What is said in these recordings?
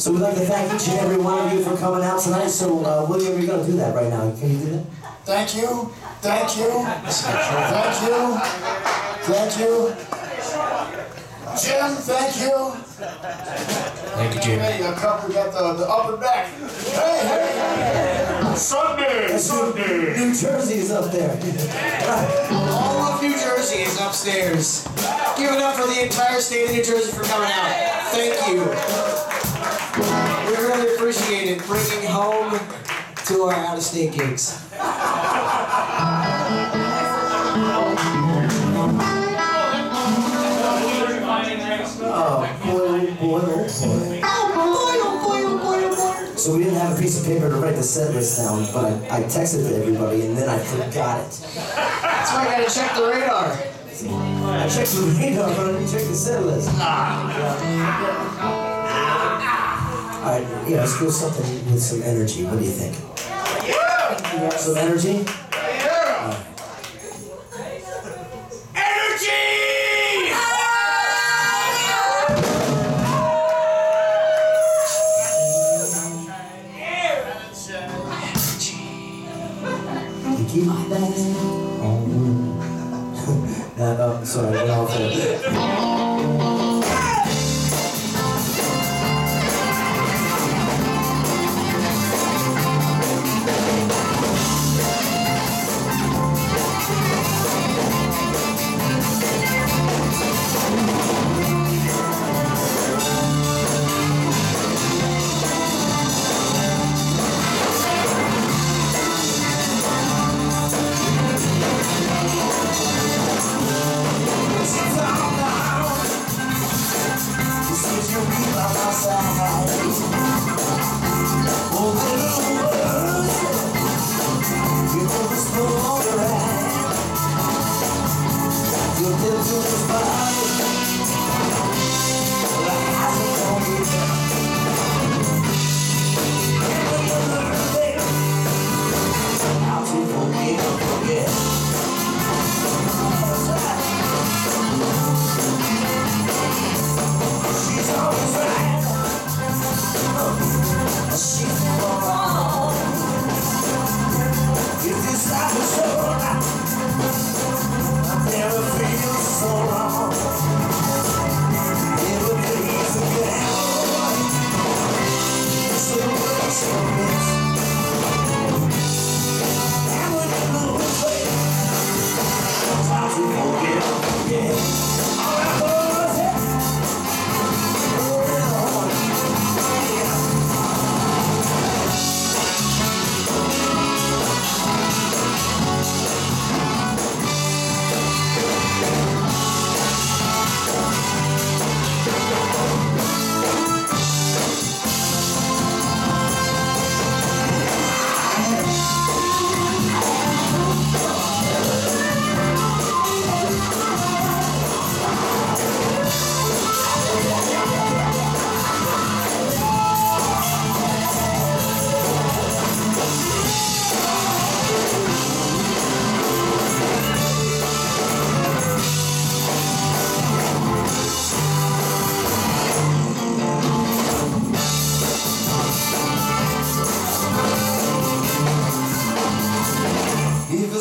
So we'd like to thank each and every one of you for coming out tonight. So, uh, William, you're gonna do that right now. Can you do that? Thank you, thank you, thank you, thank you. Jim, thank you. Thank you, Jim. Hey, the couple we got the, the upper back. Hey, hey. Sunday, Sunday. New Jersey is up there. All of New Jersey is upstairs. Give it up for the entire state of New Jersey for coming out. Thank you. Our out-of-state gigs. Oh, boy, boy, oh, boy. Oh boy, oh boy. So we didn't have a piece of paper to write the set list down, but I, I texted to everybody and then I forgot it. That's why I gotta check the radar. I checked the radar, but I didn't check the set list. Ah. Alright, yeah, let's do something with some energy. What do you think? You got some energy? Yeah. Energy! Energy. Sorry.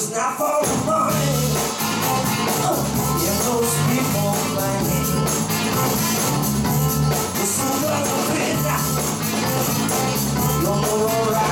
is not for the money. Yeah, most people money. The sooner the better. You're more alright.